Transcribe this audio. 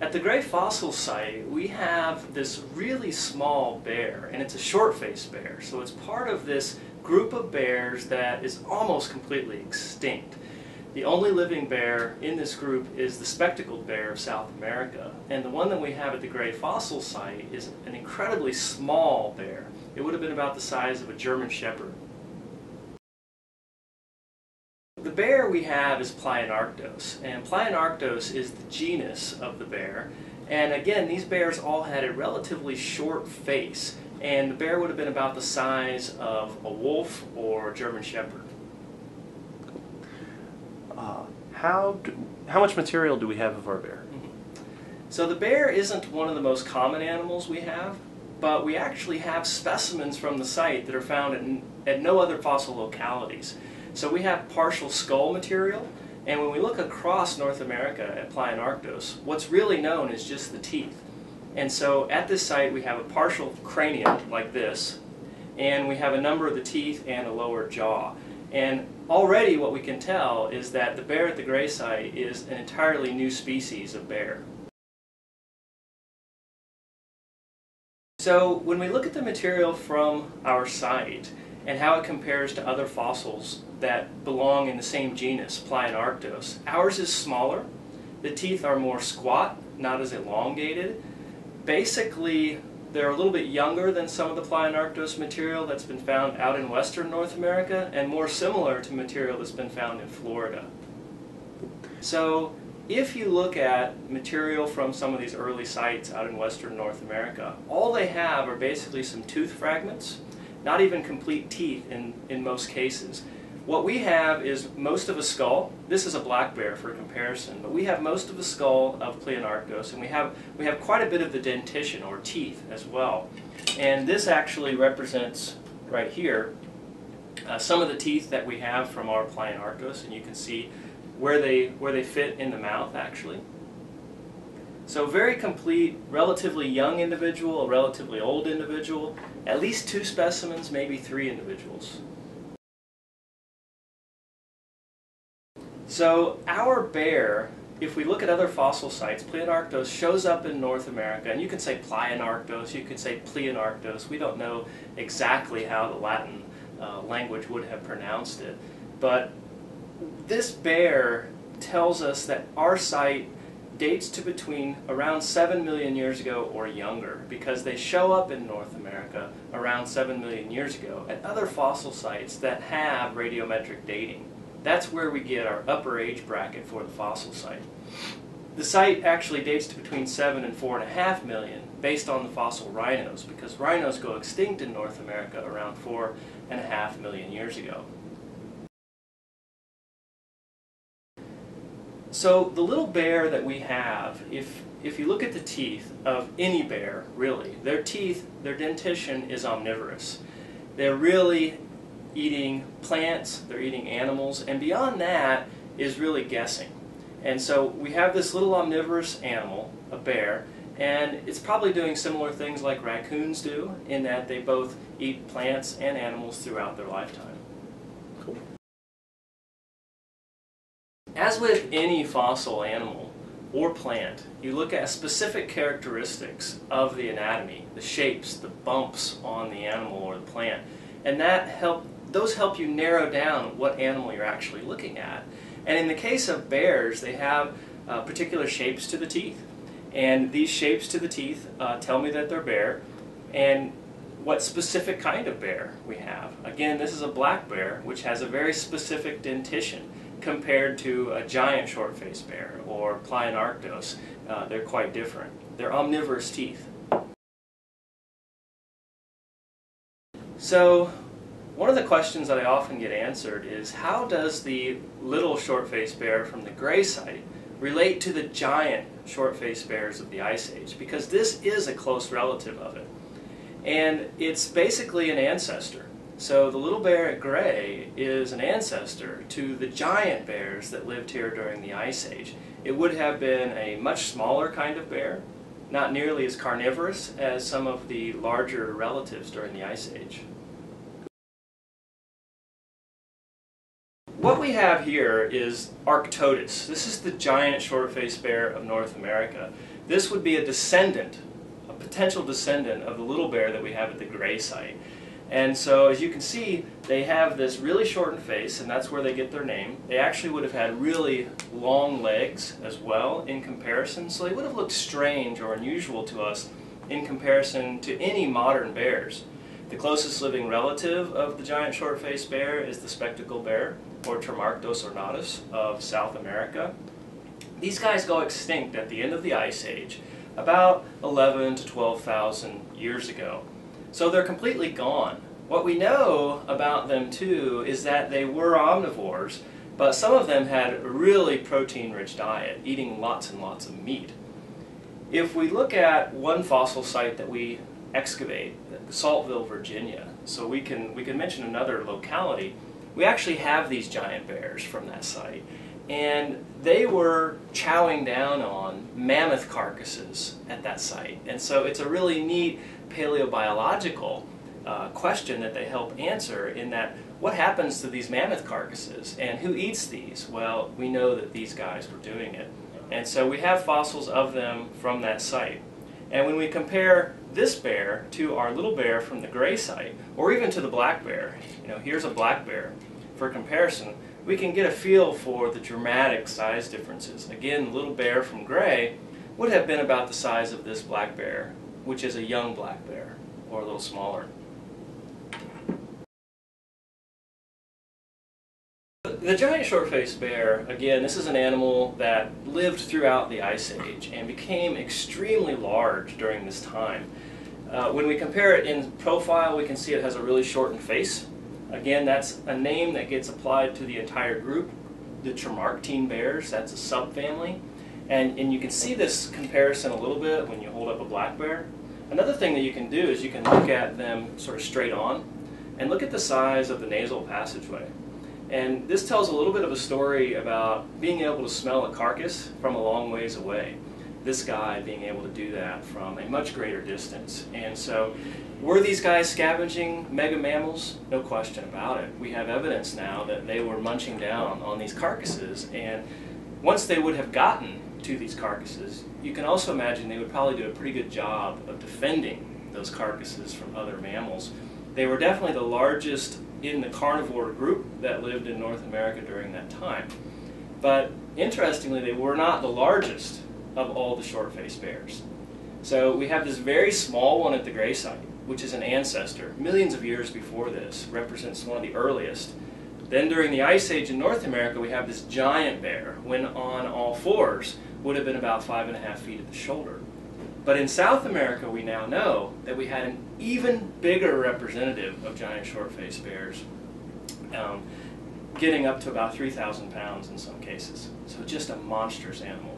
At the Gray Fossil Site, we have this really small bear, and it's a short-faced bear, so it's part of this group of bears that is almost completely extinct. The only living bear in this group is the spectacled bear of South America, and the one that we have at the Gray Fossil Site is an incredibly small bear. It would have been about the size of a German Shepherd. Bear we have is Plionarctos, and Plionarctos is the genus of the bear. And again, these bears all had a relatively short face, and the bear would have been about the size of a wolf or a German Shepherd. Uh, how, do, how much material do we have of our bear? So the bear isn't one of the most common animals we have, but we actually have specimens from the site that are found at, at no other fossil localities. So we have partial skull material, and when we look across North America at Plionarctos, what's really known is just the teeth. And so at this site we have a partial cranium like this, and we have a number of the teeth and a lower jaw. And already what we can tell is that the bear at the Gray site is an entirely new species of bear. So when we look at the material from our site and how it compares to other fossils that belong in the same genus, Plionarctos. Ours is smaller. The teeth are more squat, not as elongated. Basically, they're a little bit younger than some of the Plionarctos material that's been found out in western North America and more similar to material that's been found in Florida. So if you look at material from some of these early sites out in western North America, all they have are basically some tooth fragments, not even complete teeth in, in most cases. What we have is most of a skull. This is a black bear for comparison, but we have most of the skull of Plionarctos, and we have, we have quite a bit of the dentition, or teeth, as well. And this actually represents, right here, uh, some of the teeth that we have from our Plionarctos, and you can see where they, where they fit in the mouth, actually. So very complete, relatively young individual, a relatively old individual, at least two specimens, maybe three individuals. So our bear, if we look at other fossil sites, Plionarctos shows up in North America, and you can say Plionarctos, you could say Pleonarctos. We don't know exactly how the Latin uh, language would have pronounced it. But this bear tells us that our site dates to between around 7 million years ago or younger because they show up in North America around 7 million years ago at other fossil sites that have radiometric dating. That's where we get our upper age bracket for the fossil site. The site actually dates to between 7 and 4.5 million based on the fossil rhinos because rhinos go extinct in North America around 4.5 million years ago. So the little bear that we have, if, if you look at the teeth of any bear, really, their teeth, their dentition is omnivorous. They're really eating plants, they're eating animals, and beyond that is really guessing. And so we have this little omnivorous animal, a bear, and it's probably doing similar things like raccoons do, in that they both eat plants and animals throughout their lifetime. Cool. As with any fossil animal or plant, you look at specific characteristics of the anatomy, the shapes, the bumps on the animal or the plant, and that help those help you narrow down what animal you're actually looking at. And in the case of bears, they have uh, particular shapes to the teeth. And these shapes to the teeth uh, tell me that they're bear and what specific kind of bear we have. Again, this is a black bear, which has a very specific dentition compared to a giant short-faced bear or Plionarctos. Uh, they're quite different. They're omnivorous teeth. So one of the questions that I often get answered is how does the little short-faced bear from the gray site relate to the giant short-faced bears of the Ice Age? Because this is a close relative of it. And it's basically an ancestor. So the little bear at gray is an ancestor to the giant bears that lived here during the Ice Age. It would have been a much smaller kind of bear, not nearly as carnivorous as some of the larger relatives during the Ice Age. What we have here is Arctodus. This is the giant short-faced bear of North America. This would be a descendant, a potential descendant of the little bear that we have at the Gray site. And so as you can see, they have this really shortened face, and that's where they get their name. They actually would have had really long legs as well in comparison, so they would have looked strange or unusual to us in comparison to any modern bears. The closest living relative of the giant short-faced bear is the spectacle bear, or Tremarctos ornatus of South America. These guys go extinct at the end of the Ice Age, about 11 to 12,000 years ago. So they're completely gone. What we know about them too is that they were omnivores, but some of them had a really protein-rich diet, eating lots and lots of meat. If we look at one fossil site that we excavate, Saltville, Virginia, so we can, we can mention another locality, we actually have these giant bears from that site. And they were chowing down on mammoth carcasses at that site. And so it's a really neat paleobiological uh, question that they help answer in that what happens to these mammoth carcasses and who eats these? Well, we know that these guys were doing it. And so we have fossils of them from that site. And when we compare this bear to our little bear from the gray site, or even to the black bear, you know, here's a black bear, for comparison, we can get a feel for the dramatic size differences. Again, the little bear from gray would have been about the size of this black bear, which is a young black bear, or a little smaller. The giant short-faced bear, again, this is an animal that lived throughout the Ice Age and became extremely large during this time. Uh, when we compare it in profile, we can see it has a really shortened face. Again, that's a name that gets applied to the entire group. The Tremarctine bears, that's a subfamily. And, and you can see this comparison a little bit when you hold up a black bear. Another thing that you can do is you can look at them sort of straight on and look at the size of the nasal passageway. And this tells a little bit of a story about being able to smell a carcass from a long ways away. This guy being able to do that from a much greater distance. And so, were these guys scavenging mega mammals? No question about it. We have evidence now that they were munching down on these carcasses, and once they would have gotten to these carcasses, you can also imagine they would probably do a pretty good job of defending those carcasses from other mammals. They were definitely the largest in the carnivore group that lived in North America during that time. But interestingly, they were not the largest of all the short-faced bears. So we have this very small one at the gray site, which is an ancestor, millions of years before this, represents one of the earliest. Then during the Ice Age in North America, we have this giant bear, when on all fours, would have been about five and a half feet at the shoulder. But in South America, we now know that we had an even bigger representative of giant short-faced bears, um, getting up to about 3,000 pounds in some cases. So just a monstrous animal.